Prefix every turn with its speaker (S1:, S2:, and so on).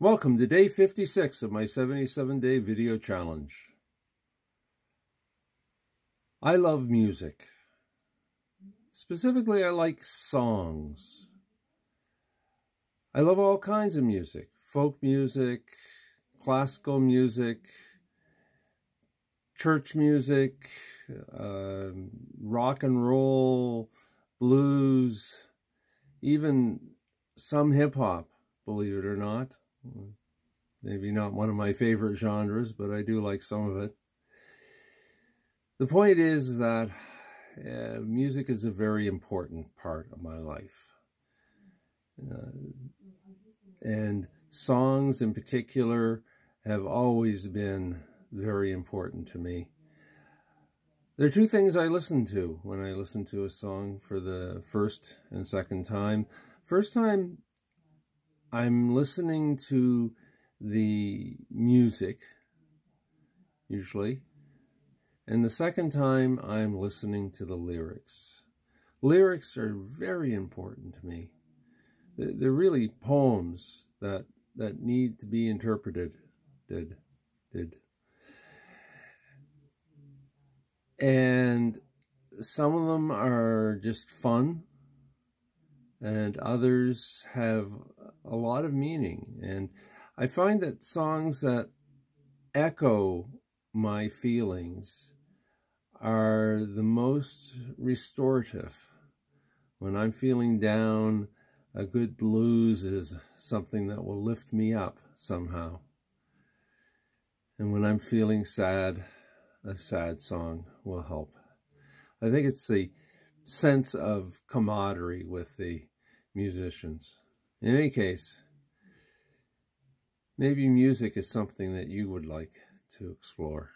S1: Welcome to day 56 of my 77 day video challenge. I love music. Specifically, I like songs. I love all kinds of music. Folk music, classical music, church music, uh, rock and roll, blues, even some hip hop, believe it or not. Maybe not one of my favorite genres, but I do like some of it. The point is that uh, music is a very important part of my life. Uh, and songs in particular have always been very important to me. There are two things I listen to when I listen to a song for the first and second time. First time, I'm listening to the music, usually, and the second time I'm listening to the lyrics. Lyrics are very important to me. They're really poems that that need to be interpreted. Did did. And some of them are just fun and others have a lot of meaning. And I find that songs that echo my feelings are the most restorative. When I'm feeling down, a good blues is something that will lift me up somehow. And when I'm feeling sad, a sad song will help. I think it's the sense of camaraderie with the musicians. In any case, maybe music is something that you would like to explore.